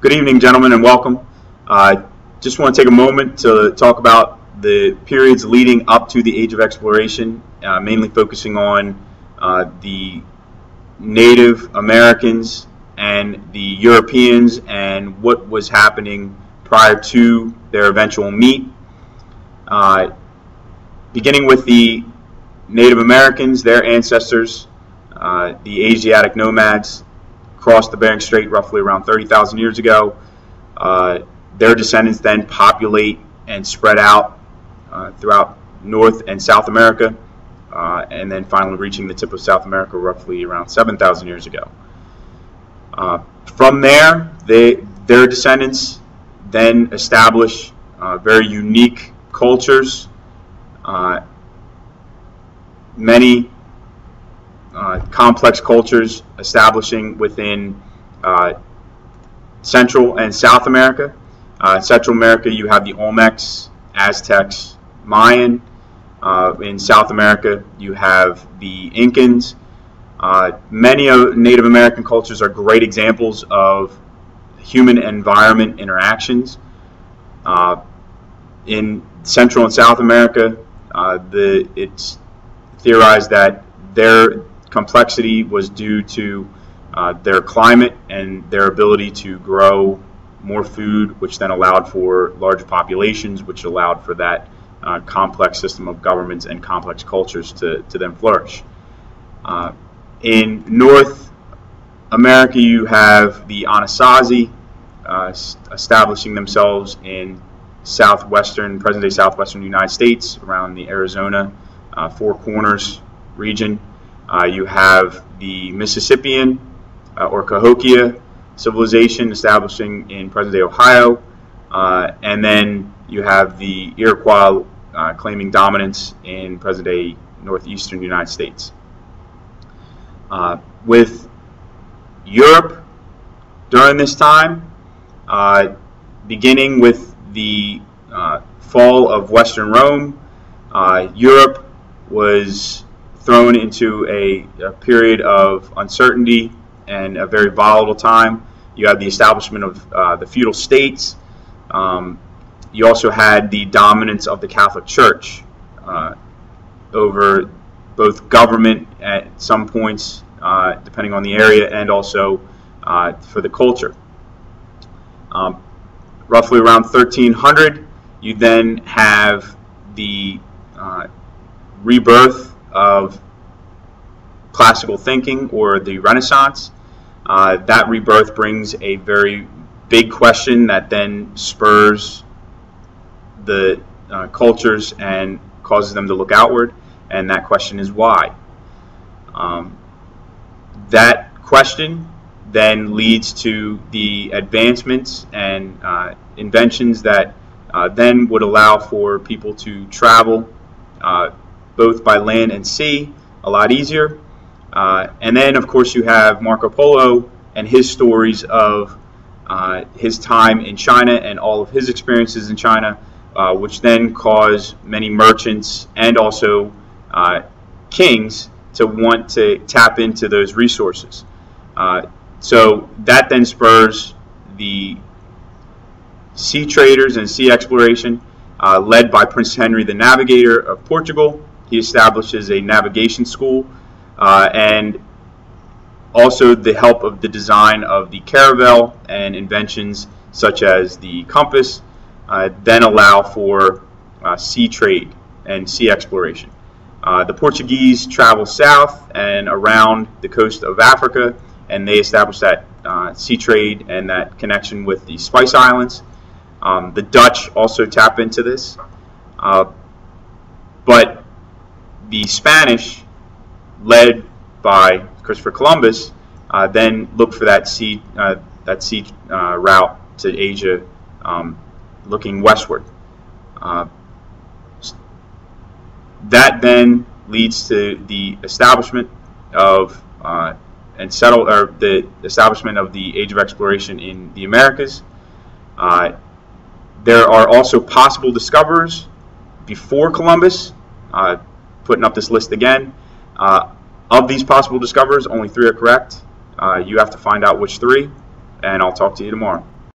Good evening, gentlemen, and welcome. Uh, just want to take a moment to talk about the periods leading up to the Age of Exploration, uh, mainly focusing on uh, the Native Americans and the Europeans and what was happening prior to their eventual meet. Uh, beginning with the Native Americans, their ancestors, uh, the Asiatic nomads, crossed the Bering Strait roughly around 30,000 years ago. Uh, their descendants then populate and spread out uh, throughout North and South America, uh, and then finally reaching the tip of South America roughly around 7,000 years ago. Uh, from there, they, their descendants then establish uh, very unique cultures. Uh, many uh, complex cultures establishing within uh, Central and South America. Uh, Central America, you have the Olmecs, Aztecs, Mayan. Uh, in South America, you have the Incans. Uh, many of Native American cultures are great examples of human environment interactions. Uh, in Central and South America, the, it's theorized that their complexity was due to uh, their climate and their ability to grow more food, which then allowed for large populations, which allowed for that uh, complex system of governments and complex cultures to, to then flourish. Uh, in North America, you have the Anasazi uh, establishing themselves in southwestern, present-day southwestern United States, around the Arizona uh, Four Corners region. Uh, you have the Mississippian uh, or Cahokia civilization establishing in present-day Ohio, uh, and then you have the Iroquois uh, claiming dominance in present-day northeastern United States. With Europe during this time, beginning with the fall of Western Rome, Europe was thrown into a, a, period of uncertainty and a very volatile time. You had the establishment of uh, the feudal states. Um, you also had the dominance of the Catholic Church uh, over both government at some points, uh, depending on the area, and also uh, for the culture. Um, roughly around 1300, you then have the uh, rebirth of classical thinking or the Renaissance. Uh, that rebirth brings a very big question that then spurs the uh, cultures and causes them to look outward, and that question is why. Um, that question then leads to the advancements and uh, inventions that uh, then would allow for people to travel uh, both by land and sea a lot easier. Uh, and then, of course, you have Marco Polo and his stories of uh, his time in China and all of his experiences in China, uh, which then caused many merchants and also uh, kings to want to tap into those resources. Uh, so that then spurs the sea traders and sea exploration uh, led by Prince Henry the Navigator of Portugal he establishes a navigation school uh, and also the help of the design of the caravel and inventions such as the compass uh, then allow for uh, sea trade and sea exploration. Uh, the Portuguese travel south and around the coast of Africa and they establish that uh, sea trade and that connection with the Spice Islands. Um, the Dutch also tap into this. Uh, but the Spanish, led by Christopher Columbus, uh, then looked for that sea uh, that sea uh, route to Asia, um, looking westward. Uh, that then leads to the establishment of uh, and settle or the establishment of the Age of Exploration in the Americas. There are also possible discoverers before Columbus. Uh, putting up this list again. Uh, of these possible discoverers, only three are correct. Uh, you have to find out which three, and I'll talk to you tomorrow.